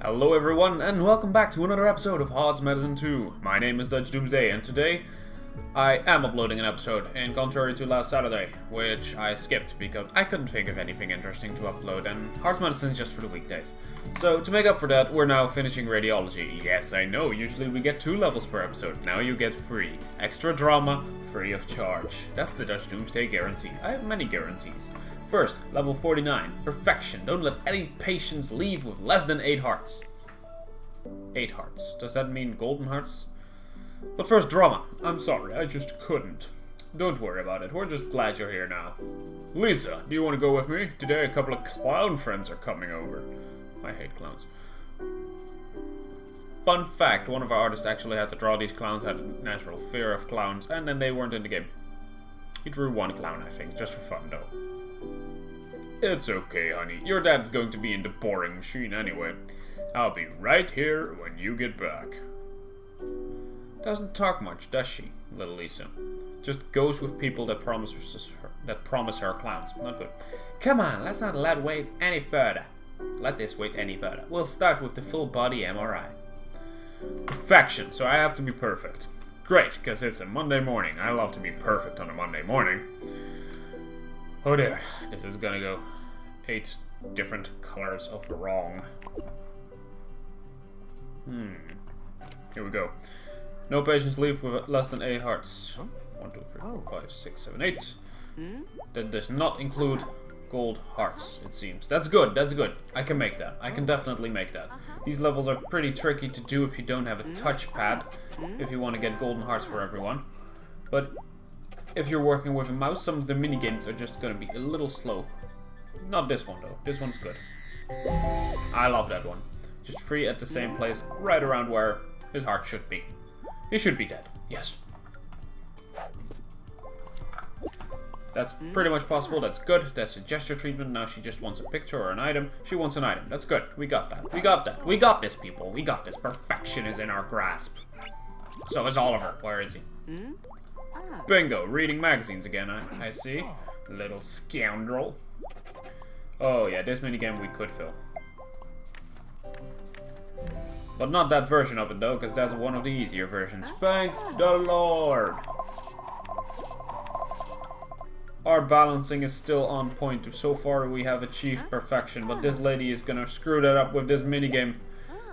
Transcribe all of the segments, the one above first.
Hello everyone, and welcome back to another episode of Heart's Medicine 2. My name is Dutch Doomsday, and today I am uploading an episode, in contrary to last Saturday, which I skipped because I couldn't think of anything interesting to upload, and Hearts Medicine is just for the weekdays. So, to make up for that, we're now finishing Radiology. Yes, I know, usually we get two levels per episode, now you get free. Extra drama, free of charge. That's the Dutch Doomsday guarantee. I have many guarantees. First, level 49, Perfection. Don't let any patients leave with less than 8 hearts. 8 hearts. Does that mean golden hearts? But first, drama. I'm sorry, I just couldn't. Don't worry about it, we're just glad you're here now. Lisa, do you want to go with me? Today a couple of clown friends are coming over. I hate clowns. Fun fact, one of our artists actually had to draw these clowns, had a natural fear of clowns, and then they weren't in the game. He drew one clown, I think, just for fun though. It's okay, honey. Your dad's going to be in the boring machine anyway. I'll be right here when you get back. Doesn't talk much, does she, little Lisa? Just goes with people that promises her that promise her clowns. Not good. Come on, let's not let wait any further. Let this wait any further. We'll start with the full body MRI. Perfection, so I have to be perfect. Great, because it's a Monday morning. I love to be perfect on a Monday morning. Oh dear, this is gonna go eight different colors of wrong. Hmm. Here we go. No patients leave with less than eight hearts. One, two, three, four, oh. five, six, seven, eight. Hmm? That does not include gold hearts, it seems. That's good, that's good. I can make that. I can oh. definitely make that. Uh-huh. These levels are pretty tricky to do if you don't have a hmm? touchpad, hmm? if you want to get golden hearts for everyone. But if you're working with a mouse, some of the mini games are just going to be a little slow. Not this one, though. This one's good. I love that one. Just free at the same place, right around where his heart should be. He should be dead. Yes. That's hmm? pretty much possible. That's good. That's a gesture treatment. Now she just wants a picture or an item. She wants an item. That's good. We got that. We got that. We got this, people. We got this. Perfection is in our grasp. So is Oliver. Where is he? Hmm? Bingo. Reading magazines again, I, I see. Little scoundrel. Oh yeah, this minigame we could fill. But not that version of it though, because that's one of the easier versions. Thank the Lord! Our balancing is still on point. So far we have achieved perfection, but this lady is gonna screw that up with this minigame.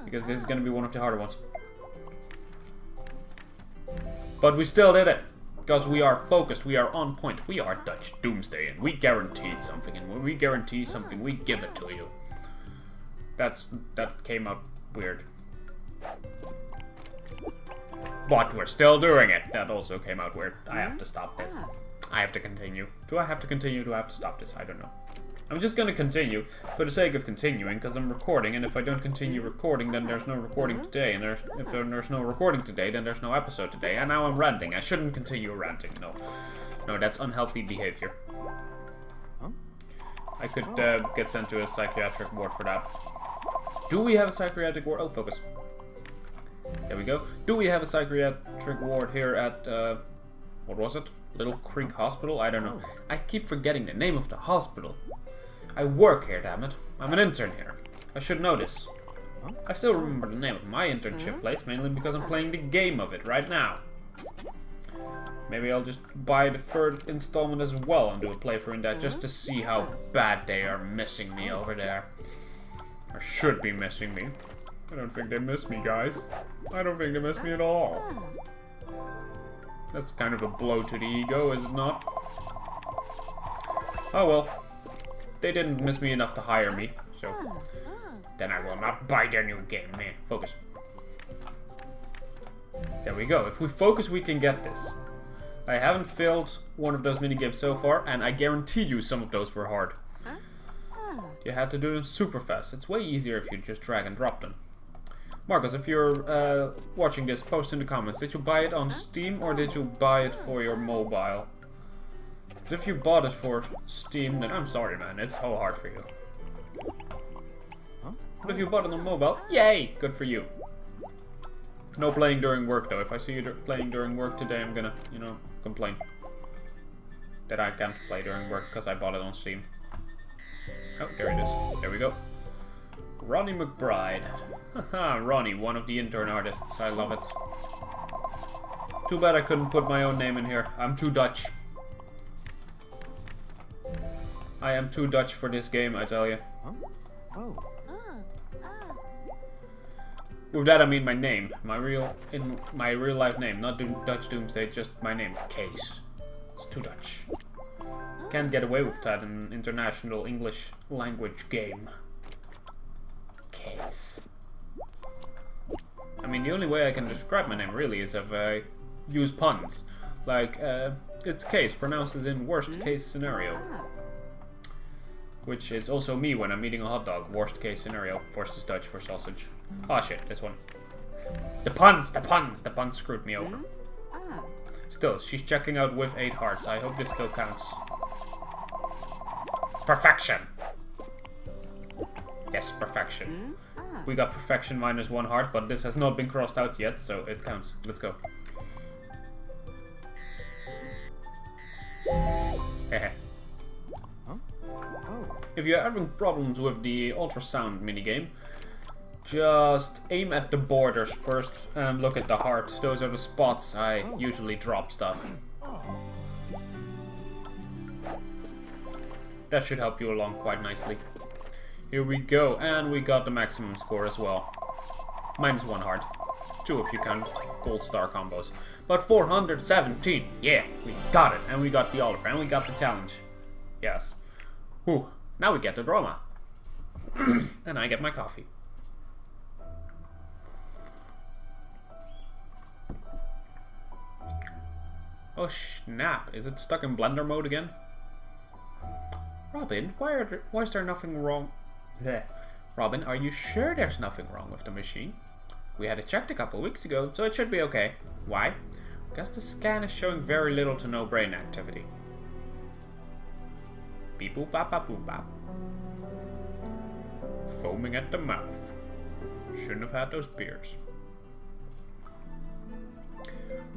Because this is gonna be one of the harder ones. But we still did it! Because we are focused, we are on point, we are Dutch Doomsday, and we guaranteed something, and when we guarantee something, we give it to you. That's, that came out weird. But we're still doing it. That also came out weird. I have to mm-hmm. stop this. Ah. I have to continue. Do I have to continue? Do I have to stop this? I don't know. I'm just gonna continue for the sake of continuing because I'm recording and if I don't continue recording then there's no recording today and there's, if there's no recording today then there's no episode today and now I'm ranting. I shouldn't continue ranting. No. No, that's unhealthy behavior. I could uh, get sent to a psychiatric ward for that. Do we have a psychiatric ward? Oh, focus. There we go. Do we have a psychiatric ward here at, uh, what was it? Little Creek Hospital? I don't know. I keep forgetting the name of the hospital. I work here, damn it. I'm an intern here. I should know this. I still remember the name of my internship mm-hmm. place, mainly because I'm playing the game of it right now. Maybe I'll just buy the third installment as well and do a playthrough in that just to see how mm-hmm. bad they are missing me over there. Or should be missing me. I don't think they miss me, guys. I don't think they miss me at all. That's kind of a blow to the ego, is it not? Oh well. They didn't miss me enough to hire me, so... Ah, ah. Then I will not buy their new game, man. Focus. There we go. If we focus, we can get this. I haven't failed one of those minigames so far, and I guarantee you some of those were hard. Ah. You had to do them super fast. It's way easier if you just drag and drop them. Marcus, if you're uh, watching this, post in the comments. Did you buy it on Steam or did you buy it for your mobile? Because if you bought it for Steam, then I'm sorry, man. It's so hard for you. But if you bought it on mobile, yay! Good for you. No playing during work, though. If I see you playing during work today, I'm gonna, you know, complain. That I can't play during work because I bought it on Steam. Oh, there it is. There we go. Ronnie McBride. Haha, Ronnie, one of the intern artists. I love it. Too bad I couldn't put my own name in here. I'm too Dutch. I am too Dutch for this game, I tell you. Oh. With that I mean my name, my real in my real life name, not Dutch Doomsday, just my name, Case. It's too Dutch. Can't get away with that in an international English language game. Case. I mean, the only way I can describe my name really is if I use puns. Like, uh, it's Case, pronounced as in worst case scenario. Which is also me when I'm eating a hot dog. Worst case scenario. Is Dutch for sausage. Oh shit, this one. The puns, the puns, the puns screwed me over. Ah. Still, she's checking out with 8 hearts. I hope this still counts. Perfection! Yes, perfection. Mm, ah. We got perfection minus 1 heart, but this has not been crossed out yet, so it counts. Let's go. Hehe. If you're having problems with the ultrasound minigame, just aim at the borders first and look at the heart. Those are the spots I usually drop stuff. That should help you along quite nicely. Here we go, and we got the maximum score as well. Minus one heart. Two if you count gold star combos. But 417, yeah, we got it. And we got the Oliver, and we got the challenge. Yes. Whew, now we get the drama. and I get my coffee. Oh snap, is it stuck in blender mode again? Robin, why, are there, why is there nothing wrong? Bleh. Robin, are you sure there's nothing wrong with the machine? We had it checked a couple weeks ago, so it should be okay. Why? Because the scan is showing very little to no brain activity. Beep boop bop bop boop bop. Foaming at the mouth. Shouldn't have had those beers.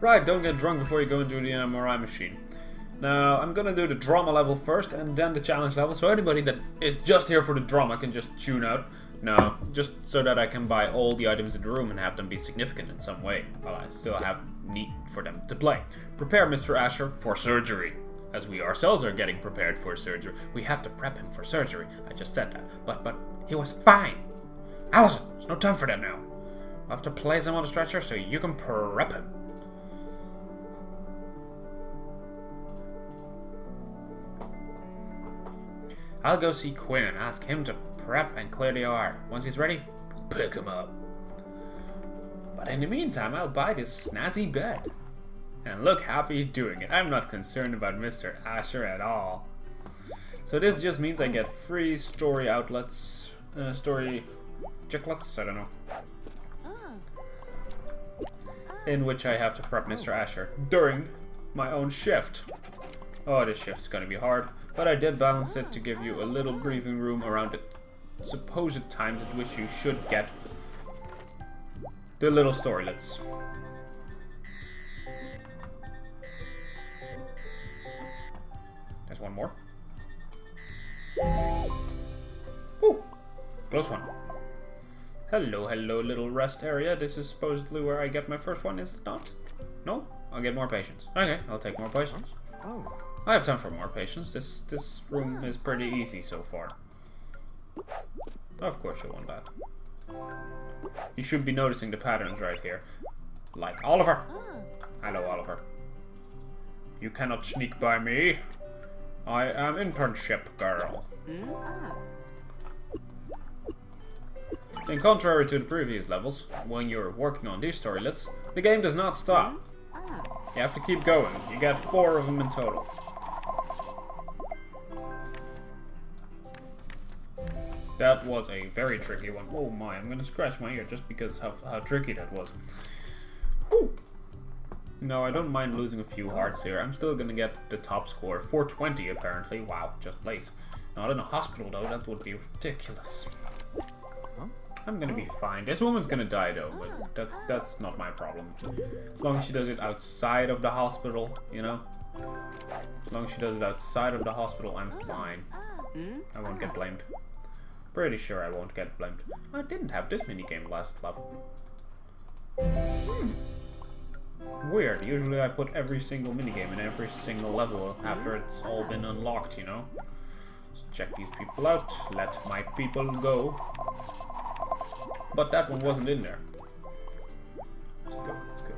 Right, don't get drunk before you go into the MRI machine. Now, I'm gonna do the drama level first and then the challenge level, so anybody that is just here for the drama can just tune out. No, just so that I can buy all the items in the room and have them be significant in some way, while I still have need for them to play. Prepare Mr. Asher for surgery. As we ourselves are getting prepared for surgery, we have to prep him for surgery. I just said that, but but he was fine. Allison, there's no time for that now. I have to place him on the stretcher so you can prep him. I'll go see Quinn and ask him to prep and clear the OR. Once he's ready, pick him up. But in the meantime, I'll buy this snazzy bed. And look happy doing it. I'm not concerned about Mr. Asher at all. So this just means I get free story outlets, uh, story chiclets, I don't know. In which I have to prep Mr. Asher during my own shift. Oh, this shift's gonna be hard. But I did balance it to give you a little breathing room around the supposed times at which you should get the little storylets. More. Ooh, close one. Hello, hello, little rest area. This is supposedly where I get my first one, is it not? No? I'll get more patience. Okay, I'll take more patience. Oh. I have time for more patience. This this room is pretty easy so far. Of course you want that. You should be noticing the patterns right here. Like Oliver. Ah. Hello, Oliver. You cannot sneak by me. I am internship girl. Hmm? In contrary to the previous levels, when you're working on these storylets, the game does not stop. Hmm? You have to keep going. You get four of them in total. That was a very tricky one. Oh my, I'm gonna scratch my ear just because how, how tricky that was. Whew. No, I don't mind losing a few hearts here. I'm still gonna get the top score. 420 apparently. Wow, just place. Not in a hospital though, that would be ridiculous. I'm gonna be fine. This woman's gonna die though, but that's that's not my problem. As long as she does it outside of the hospital, you know? As long as she does it outside of the hospital, I'm fine. I won't get blamed. Pretty sure I won't get blamed. I didn't have this minigame last level. Hmm. Weird. Usually I put every single minigame in every single level after it's all been unlocked, you know? Let's check these people out. Let my people go. But that one wasn't in there. Let's go, let's go.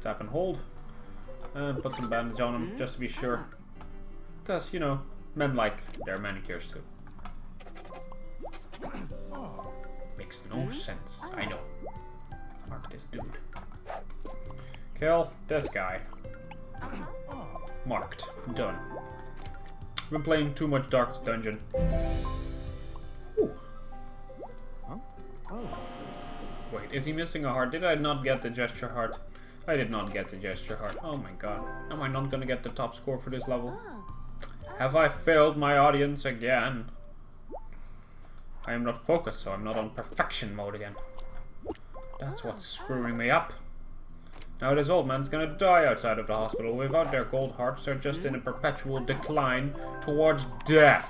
Tap and hold. And put some bandage on them, just to be sure. Because, you know, men like their manicures too. Makes no hmm? sense, I know. Mark this dude. Kill this guy. Marked. Done. Been playing too much Darkest Dungeon. Wait, is he missing a heart? Did I not get the gesture heart? I did not get the gesture heart. Oh my god. Am I not gonna get the top score for this level? Have I failed my audience again? I am not focused, so I'm not on perfection mode again. That's what's screwing me up. Now this old man's gonna die outside of the hospital without their gold hearts. They're just in a perpetual decline towards death.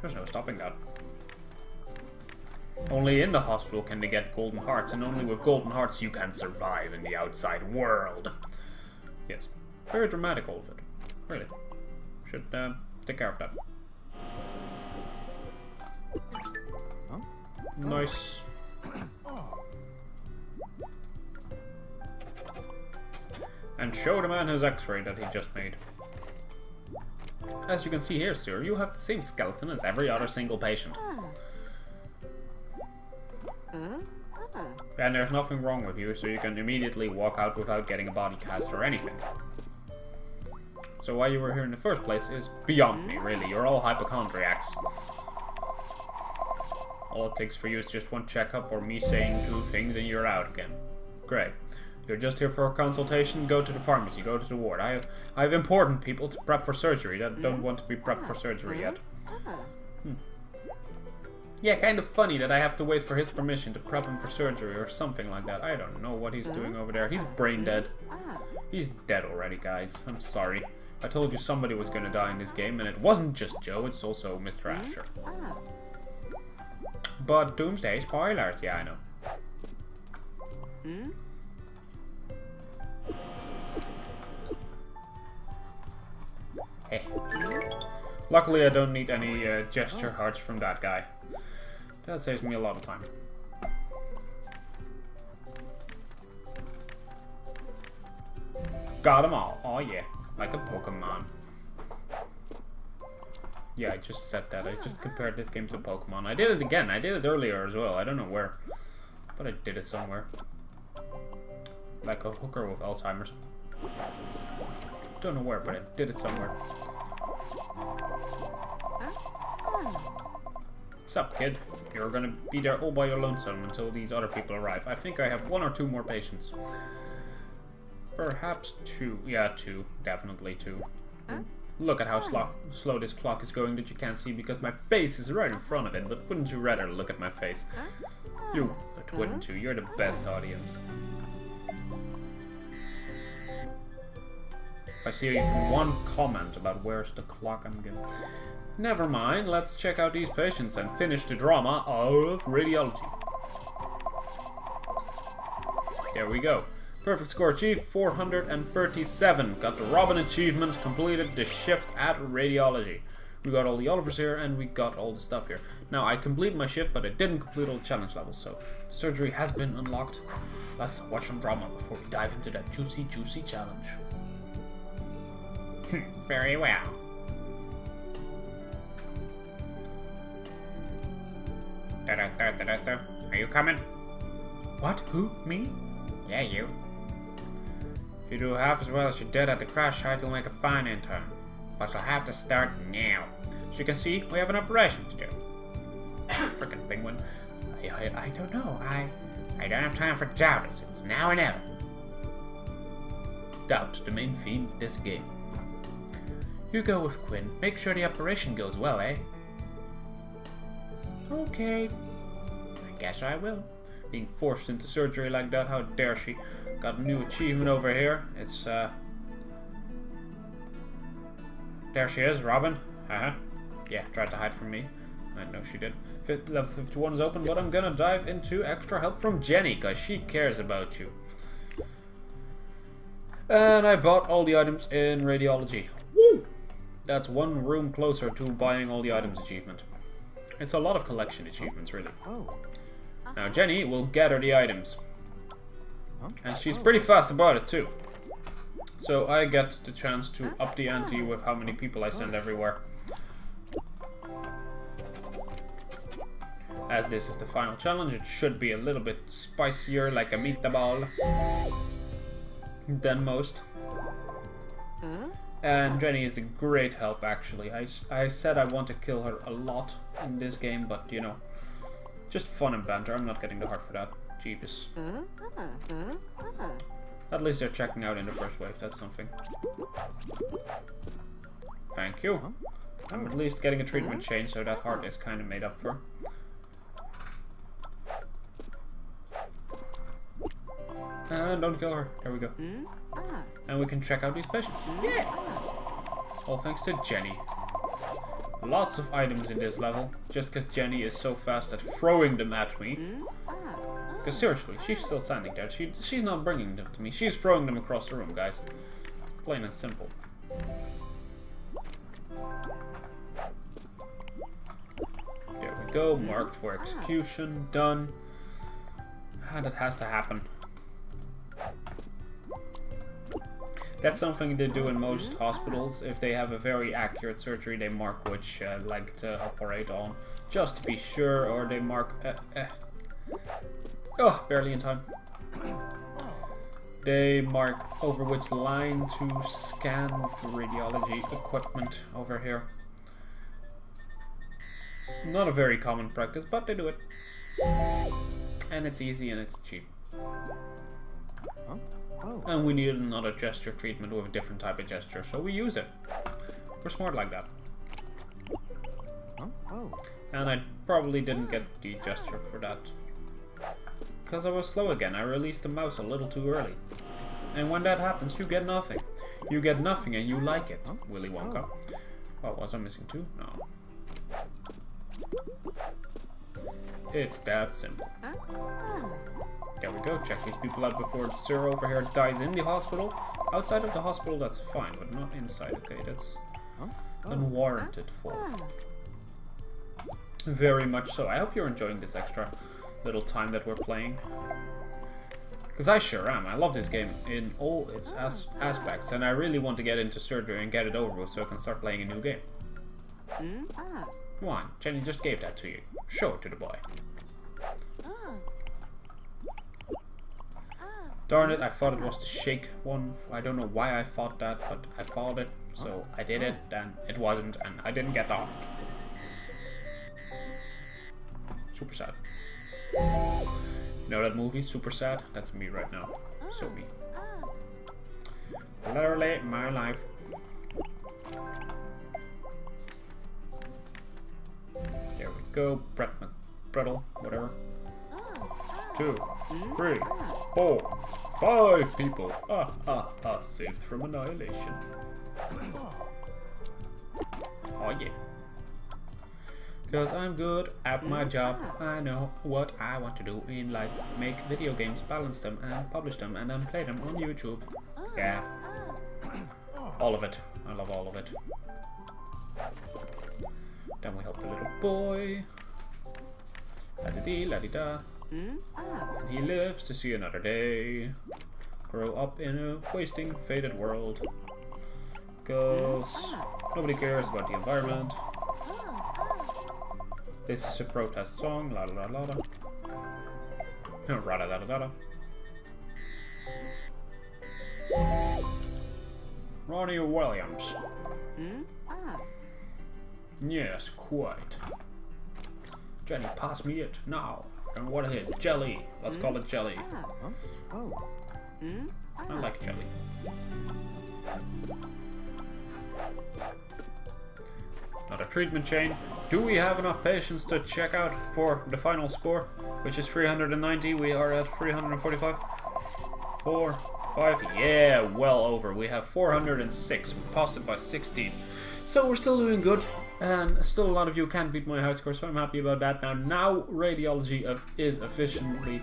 There's no stopping that. Only in the hospital can they get golden hearts, and only with golden hearts you can survive in the outside world. Yes. Very dramatic, all of it. Really. Should uh, take care of that. Nice. And show the man his x-ray that he just made. As you can see here, sir, you have the same skeleton as every other single patient. And there's nothing wrong with you, so you can immediately walk out without getting a body cast or anything. So why you were here in the first place is beyond me, really. You're all hypochondriacs. All it takes for you is just one checkup or me saying two things and you're out again. Great. You're just here for a consultation, go to the pharmacy, go to the ward. I have I have important people to prep for surgery that don't mm-hmm. want to be prepped for surgery yet. Ah. Ah. Hmm. Yeah, kind of funny that I have to wait for his permission to prep him for surgery or something like that. I don't know what he's doing over there. He's ah. brain dead. He's dead already, guys. I'm sorry. I told you somebody was gonna die in this game, and it wasn't just Joe, it's also Mr. Hmm? Asher. But Doomsday spoilers, yeah, I know. Hey. Luckily, I don't need any uh, oh. gesture hearts from that guy. That saves me a lot of time. Got them all. Oh yeah, like a Pokemon. Yeah, I just said that. I just compared this game to Pokemon. I did it again. I did it earlier as well. I don't know where. But I did it somewhere. Like a hooker with Alzheimer's. Don't know where, but I did it somewhere. Sup, kid? You're gonna be there all by your lonesome until these other people arrive. I think I have one or two more patients. Perhaps two. Yeah, two. Definitely two. Look at how slow, slow this clock is going that you can't see because my face is right in front of it, but wouldn't you rather look at my face? You would, wouldn't you? You're the best audience. If I see even one comment about where's the clock, I'm gonna... Never mind, let's check out these patients and finish the drama of radiology. Here we go. Perfect score achieved, 437. Got the Robin achievement, completed the shift at radiology. We got all the Olivers here, and we got all the stuff here. Now, I completed my shift, but I didn't complete all the challenge levels, so surgery has been unlocked. Let's watch some drama before we dive into that juicy, juicy challenge. Hmm, very well. Da -da -da -da -da -da. Are you coming? What? Who? Me? Yeah, you. You do half as well as you did at the crash site, you'll make a fine intern. But you'll have to start now. As you can see, we have an operation to do. Frickin' penguin. I, I, I don't know. I I don't have time for doubters. It's now or never. Doubt, the main theme of this game. You go with Quinn. Make sure the operation goes well, eh? Okay. I guess I will. Being forced into surgery like that, how dare she? Got a new achievement over here. It's, uh... There she is, Robin. Uh-huh. Yeah, tried to hide from me. I know she did. Fifth, level 51 is open, but I'm gonna dive into extra help from Jenny, because she cares about you. And I bought all the items in radiology. Woo! That's one room closer to buying all the items achievement. It's a lot of collection achievements, really. Oh. Now, Jenny will gather the items. And she's pretty fast about it, too. So I get the chance to up the ante with how many people I send everywhere. As this is the final challenge, it should be a little bit spicier, like a meatball, than most. Hmm? And Jenny is a great help, actually. I, I said I want to kill her a lot in this game, but you know, just fun and banter. I'm not getting the heart for that. Jeebus. At least they're checking out in the first wave. That's something. Thank you. I'm at least getting a treatment change, so that heart is kind of made up for. And don't kill her. There we go. And we can check out these patients. Yeah! All thanks to Jenny. Lots of items in this level, just because Jenny is so fast at throwing them at me. Because seriously, she's still standing there. She, she's not bringing them to me. She's throwing them across the room, guys. Plain and simple. There we go. Marked for execution. Done. Ah, that has to happen. That's something they do in most hospitals. If they have a very accurate surgery, they mark which uh, leg to operate on, just to be sure, or they mark. Uh, uh. Oh, barely in time. They mark over which line to scan with the radiology equipment over here. Not a very common practice, but they do it. And it's easy and it's cheap. Huh? Oh. And we needed another gesture treatment with a different type of gesture, so we use it. We're smart like that. Huh? Oh. And I probably didn't get the gesture for that. Because I was slow again, I released the mouse a little too early. And when that happens, you get nothing. You get nothing and you like it, oh, Willy Wonka. Oh. oh, was I missing two? No. It's that simple. Ah. There we go, check these people out before the sir over here dies in the hospital. Outside of the hospital, that's fine, but not inside. Okay, that's Oh. unwarranted for. Very much so. I hope you're enjoying this extra little time that we're playing. Because I sure am. I love this game in all its oh, as aspects, and I really want to get into surgery and get it over with so I can start playing a new game. Mm-hmm. Come on, Jenny just gave that to you. Show it to the boy. Darn it, I thought it was the shake one. I don't know why I thought that, but I thought it, so I did it, oh. and it wasn't, and I didn't get that. Super sad. You know that movie, Super Sad? That's me right now. So me. Literally my life. There we go. Brett McBrettle, whatever. Two, three, four, five people. Ah, ah, ah, saved from annihilation. Oh yeah. Because I'm good at my job. I know what I want to do in life. Make video games, balance them, and publish them, and then play them on YouTube. Yeah. All of it. I love all of it. Then we help the little boy. La di he lives to see another day. Grow up in a wasting, faded world. Because nobody cares about the environment. This is a protest song, la la la la. Rada da da da da. Ronnie Williams. Yes, quite. Jenny, pass me it now. And what is it? Jelly. Let's call it jelly. Huh? Oh. oh. Mm. I like ah. jelly. Not a treatment chain. Do we have enough patients to check out for the final score, which is 390? We are at 345. Four, five, yeah, well over. We have 406. We passed it by 16. So we're still doing good, and still a lot of you can't beat my high score, so I'm happy about that. Now, now radiology of, is efficiently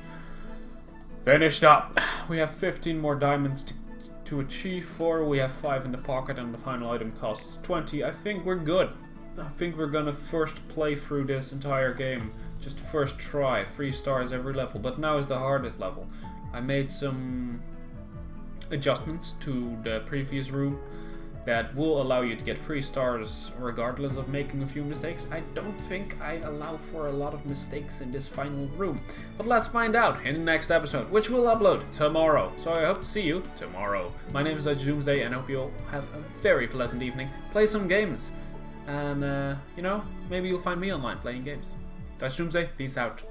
finished up. We have 15 more diamonds to, to achieve for. We have 5 in the pocket, and the final item costs 20. I think we're good. I think we're gonna first play through this entire game. Just first try. Three stars every level, but now is the hardest level. I made some adjustments to the previous room that will allow you to get three stars regardless of making a few mistakes. I don't think I allow for a lot of mistakes in this final room. But let's find out in the next episode, which we'll upload tomorrow. So I hope to see you tomorrow. My name is Dutch Doomsday and I hope you all have a very pleasant evening. Play some games. And, uh, you know, maybe you'll find me online playing games. Dutch Doomsday, peace out.